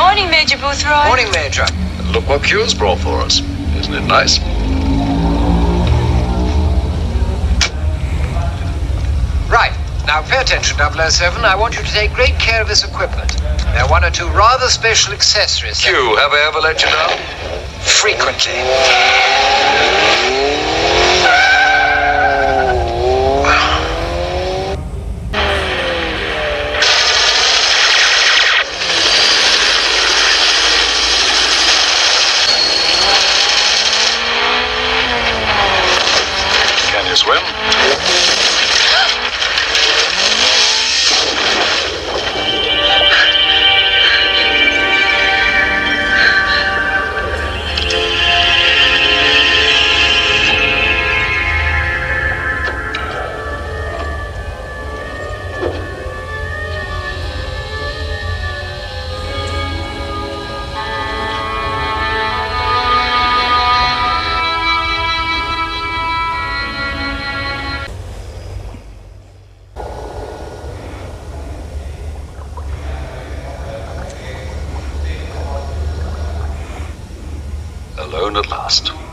Morning, Major Boothroyd. Morning, Major. Look what Q's brought for us. Isn't it nice? Right. Now pay attention, 007. I want you to take great care of this equipment. There are one or two rather special accessories. Q, have I ever let you down? Frequently. Swim? alone at last.